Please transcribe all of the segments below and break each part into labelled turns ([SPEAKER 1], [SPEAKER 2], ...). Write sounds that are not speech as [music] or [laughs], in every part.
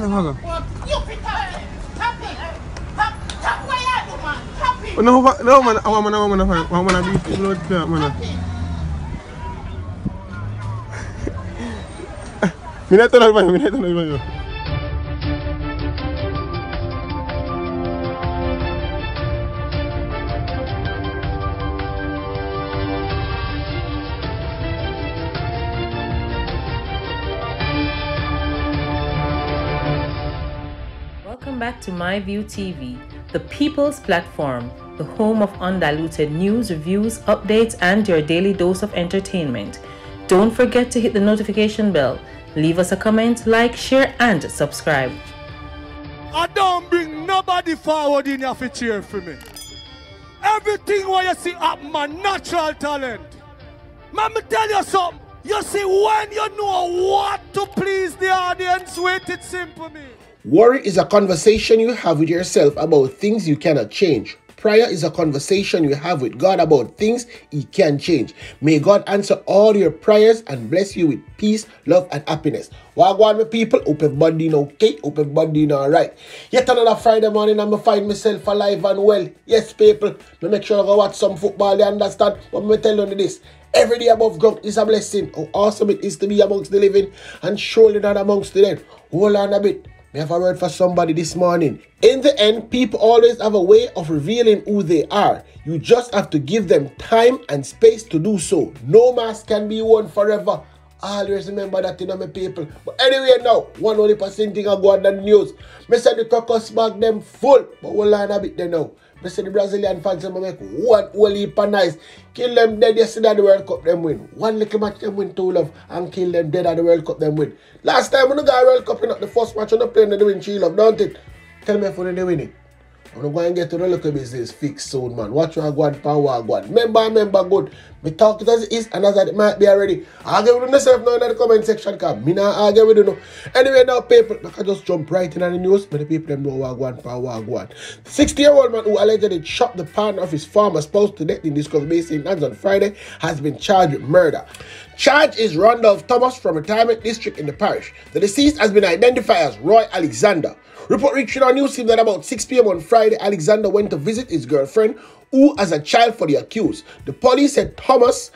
[SPEAKER 1] không hoặc à? No, no, man,
[SPEAKER 2] I want to, I want to, I want to be blood clear, man. Minat tu nak banyak, minat tu
[SPEAKER 3] nak banyak. To MyView TV, the people's platform, the home of undiluted news, reviews, updates, and your daily dose of entertainment. Don't forget to hit the notification bell, leave us a comment, like, share, and subscribe.
[SPEAKER 4] I don't bring nobody forward in your cheer for me. Everything what you see up my natural talent. Let me tell you something. You see, when you know what to please the audience with, it's simple me.
[SPEAKER 5] Worry is a conversation you have with yourself about things you cannot change. Prayer is a conversation you have with God about things He can change. May God answer all your prayers and bless you with peace, love, and happiness. Wagwan, my people. open in okay. open everybody in alright. Yet another Friday morning, I'm gonna find myself alive and well. Yes, people. Me make sure I go watch some football. You understand? What me tell you this. Every day above ground is a blessing. How awesome it is to be amongst the living and surely not amongst the dead. Hold on a bit. We have a word for somebody this morning. In the end, people always have a way of revealing who they are. You just have to give them time and space to do so. No mask can be worn forever. Always remember that, you know, my people. But anyway, now, one only percent thing I go on the news. Me say the crocus bag them full, but hold on a bit there now. Me say the Brazilian fans them make one whole heap of nice. Kill them dead yesterday at the World Cup them win. One little match them win two love and kill them dead at the World Cup them win. Last time when the guy World Cup, know, the first match on the plane they win three love, don't it? Tell me if they win it. I'm going to get to the local business fixed soon, man. Watch what I go power go on. Remember, remember, good. Me talk it as it is and as it might be already. I Argue with myself now in the comment section, because me not argue with you no. Anyway, now, people, I can just jump right in on the news, the people them know what go power I go on. 60 year old man who allegedly shot the partner of his former spouse to death in Discovery Basin hands on Friday has been charged with murder. Charge is Randolph Thomas from Retirement District in the parish. The deceased has been identified as Roy Alexander. Report reaching our news team that about 6 p.m. on Friday, Alexander went to visit his girlfriend, who as a child for the accused. The police said Thomas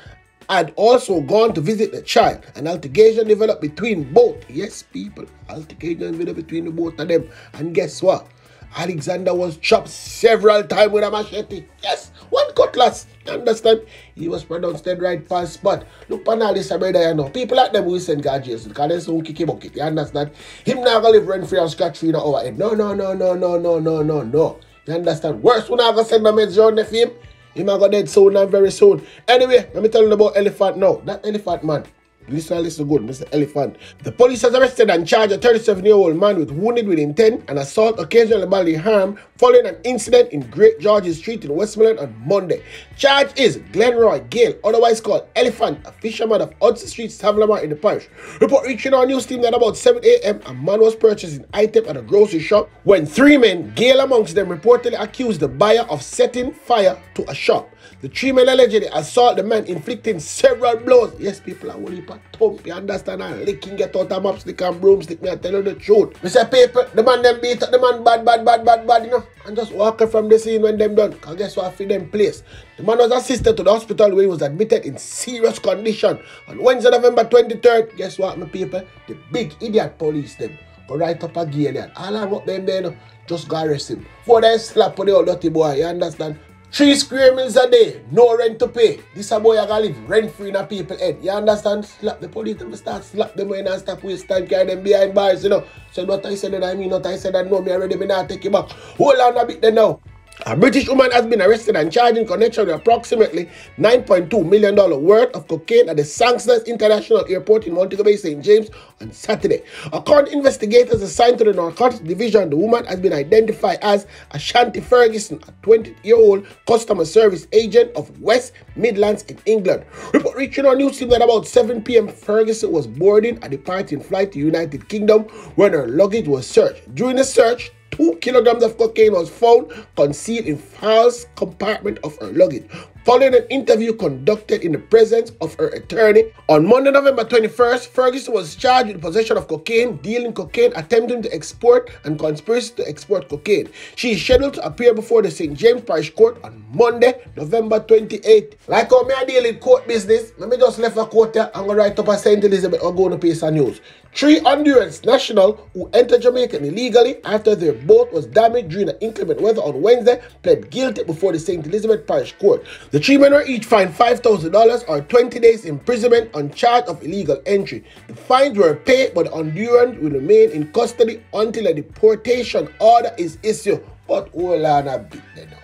[SPEAKER 5] had also gone to visit the child. An altercation developed between both. Yes, people, altercation developed between the both of them. And guess what? Alexander was chopped several times with a machete. Yes, one cutlass. Understand? He was pronounced dead right past spot. Look on all this brother, you know. People like them will send God Jesus because they soon kick him bucket. You understand? Him not gonna live rent free and scratch free in our head. No, no, no, no, no, no, no, no, no. You understand? Worse, we not gonna send them on the film. He might go dead soon and very soon. Anyway, let me tell you about elephant now. That elephant man. Listen, listen good, Mr. Elephant. The police has arrested and charged a 37-year-old man with wounded with intent and assault, occasionally bodily harm, following an incident in Great George's Street in Westmoreland on Monday. Charge is Glenroy Gale, otherwise called Elephant, a fisherman of Hudson Street, Savlamar in the parish. Report reaching our news team that about 7 a.m. a man was purchasing item at a grocery shop when three men, Gale amongst them, reportedly accused the buyer of setting fire to a shop. The three men allegedly assault the man, inflicting several blows. Yes, people are only for thump, you understand? And licking get out of mopstick and broomstick, me I tell you the truth. Say, people, the man them beat up the man bad, bad, bad, bad, bad, you know? And just walking from the scene when them done. Cause guess what, for them place. The man was assisted to the hospital where he was admitted in serious condition. On Wednesday, November 23rd, guess what, my people? The big idiot police them go right up a there. All I'm up them there, just go arrest him. For they slap on the old dirty boy, you understand? Three square meals a day, no rent to pay. This a boy I gotta live rent free in a people head. You understand? Slap the police them start slap them when and stop waste time carry them behind bars, you know. So what I said that I mean what I said that no me already been not take you back. Hold on a bit then now. A British woman has been arrested and charged in connection with approximately $9.2 million worth of cocaine at the Sangsters International Airport in Montego Bay, St. James on Saturday. According to investigators assigned to the Narcotics Division, the woman has been identified as Ashanti Ferguson, a 20-year-old customer service agent of West Midlands in England. Report reaching our news team that about 7 p.m. Ferguson was boarding a departing flight to United Kingdom when her luggage was searched. During the search, Two kilograms of cocaine was found concealed in false compartment of her luggage. Following an interview conducted in the presence of her attorney. On Monday, November 21st, Ferguson was charged with possession of cocaine, dealing cocaine, attempting to export, and conspiracy to export cocaine. She is scheduled to appear before the St. James Parish Court on Monday, November 28th. Like how me I deal in court business, let me just left a court here going to write up a St. Elizabeth or go to piece of news. Three Honduran nationals who entered Jamaica illegally after their boat was damaged during the inclement weather on Wednesday pled guilty before the St. Elizabeth Parish Court. The three men were each fined $5,000 or 20 days imprisonment on charge of illegal entry. The fines were paid, but the Honduran will remain in custody until a deportation order is issued. But hold on a bit now.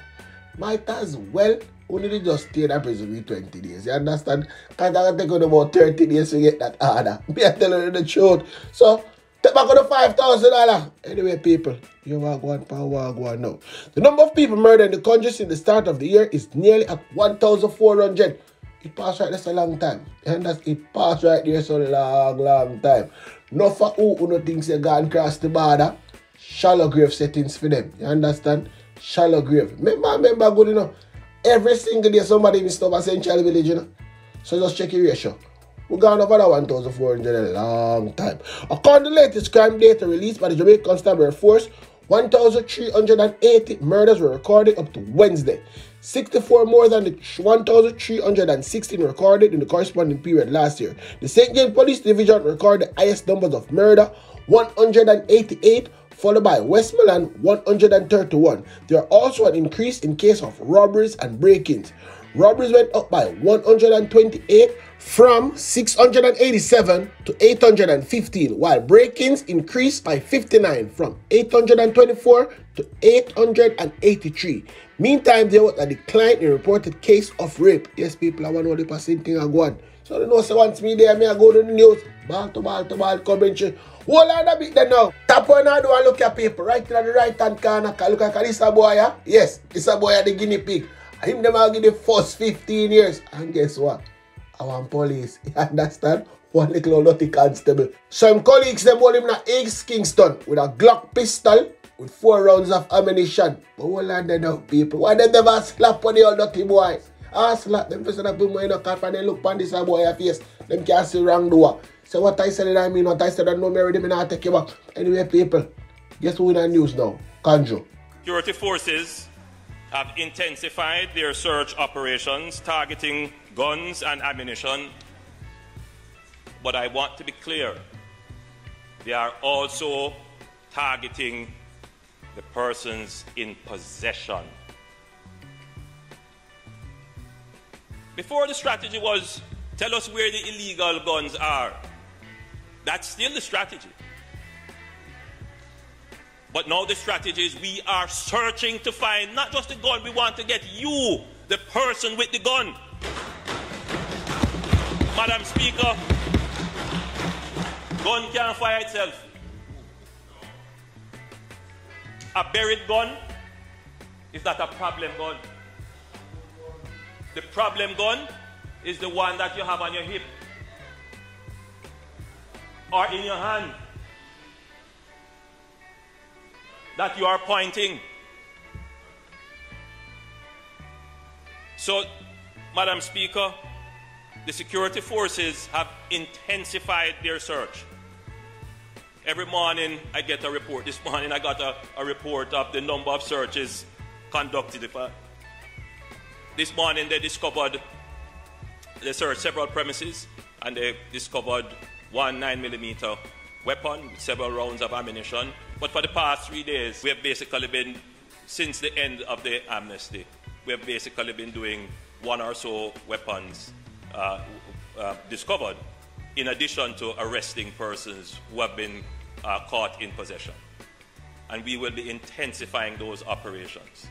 [SPEAKER 5] Might as well only just stay in that prison with 20 days. You understand? Because I take on about 30 days to get that order. [laughs] Me I tell you the truth. So back on the five thousand dollar. Anyway, people, you one pound, walk one now. The number of people murdered in the country since the start of the year is nearly at 1,400. It passed right that's a long time. And that's it passed right there so long, long time. No for who who no thinks they gone cross the border. Shallow grave settings for them. You understand? Shallow grave. Remember, remember good enough. Every single day somebody missed over Central Village, you know. So just check your ratio. We gone over that 1,400 in a long time. According to the latest crime data released by the Jamaica Constabulary Force, 1,380 murders were recorded up to Wednesday. 64 more than the 1,316 recorded in the corresponding period last year. The St. James Police Division recorded the highest numbers of murder, 188, followed by Westmoreland 131. There are also an increase in case of robberies and break-ins. Robberies went up by 128 from 687 to 815, while break-ins increased by 59 from 824 to 883. Meantime, there was a decline in reported case of rape. Yes, people, I want to know the percent thing I go on. So they know so once me there, me I go to the news. Ball to ball to ball commentary. Hold on a bit there now. Tap on and do and look at people. Right in the right hand corner. Look at this a boy? Yes, this a boy the guinea pig. Him them will give the first 15 years. And guess what? I want police. [laughs] You understand? One little dirty constable. Some colleagues them hold him in East Kingston with a Glock pistol with four rounds of ammunition. But hold on there now, people. Why they never slap on the old dirty boy? Ah, slap them put money in the car and they look on this boy face. Them can't see wrong door. So what I said I mean, what I said I know me already, me take you back. Anyway, people, guess who in the news now? Kanjo.
[SPEAKER 6] Security forces have intensified their search operations targeting guns and ammunition. But I want to be clear they are also targeting the persons in possession. Before the strategy was tell us where the illegal guns are. That's still the strategy. But now the strategy is we are searching to find not just the gun, we want to get you, the person with the gun. Madam Speaker, gun can't fire itself. A buried gun is not a problem gun. The problem gun is the one that you have on your hip or in your hand that you are pointing. So, Madam Speaker, the security forces have intensified their search. Every morning I get a report. This [laughs] morning I got a, a report of the number of searches conducted. This morning they discovered, they searched several premises and they discovered one 9mm weapon with several rounds of ammunition. But for the past three days, we have basically been, since the end of the amnesty, we have basically been doing one or so weapons uh, uh, discovered, in addition to arresting persons who have been uh, caught in possession. And we will be intensifying those operations.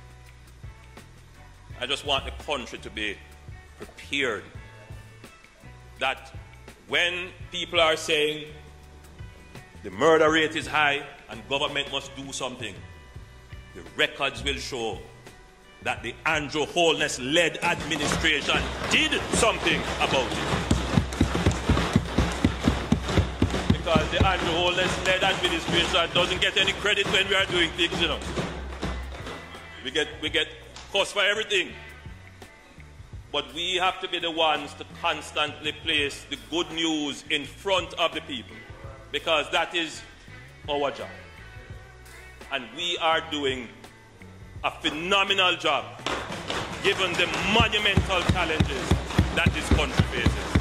[SPEAKER 6] I just want the country to be prepared that when people are saying the murder rate is high and government must do something, the records will show that the Andrew Holness led administration did something about it. Because the Andrew Holness led administration doesn't get any credit when we are doing things, you know. We get, we get cost for everything. But we have to be the ones to constantly place the good news in front of the people because that is our job. And we are doing a phenomenal job given the monumental challenges that this country faces.